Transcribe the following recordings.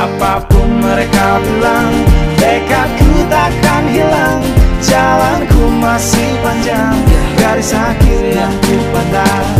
Apa pun mereka bilang Tekadku takkan hilang. Jalanku masih panjang Garis akhir yang ku pandang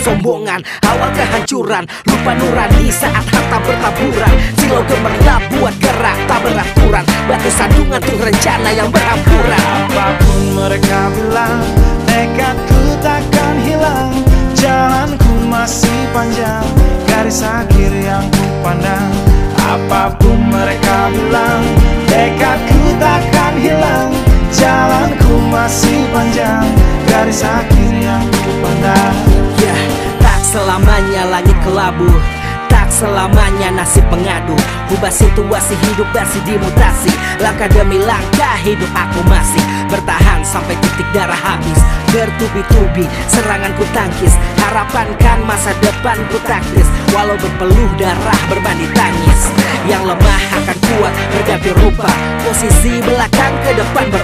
kesombongan. Awal kehancuran Lupa nurani saat harta bertaburan. Silau gemerlap buat gerak tak beraturan. Batu sandungan tuh rencana yang berampuran Apa pun mereka bilang Tekadku takkan hilang. Jalanku masih panjang Garis akhir yang ku pandang. Apa pun mereka bilang Tekadku takkan hilang. Jalanku masih panjang Garis akhir selamanya langit kelabu. Tak selamanya nasib mengadu Ubah situasi hidup masih dimutasi. Langkah demi langkah hidup aku masih. Bertahan sampai titik darah habis. Bertubi-tubi serangan ku tangkis. Harapan kan masa depan ku taktis. Walau berpeluh darah berbanding tangis. Yang lemah akan kuat berganti rupa. Posisi belakang ke depan berubah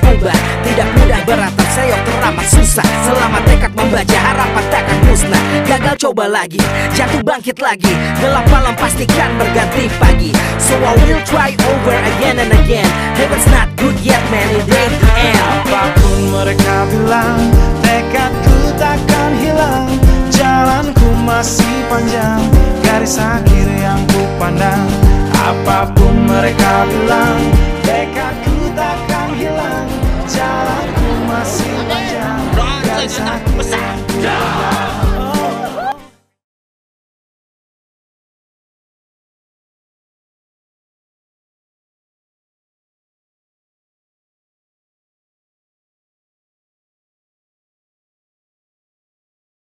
coba lagi. Jatuh bangkit lagi. Gelap malam pastikan berganti pagi. So I will try over again and again. Heaven's not good yet man, it ain't the end. Apa pun mereka bilang Tekadku takkan hilang. Jalanku masih panjang Garis akhir yang ku pandang. Apa pun mereka bilang Tekadku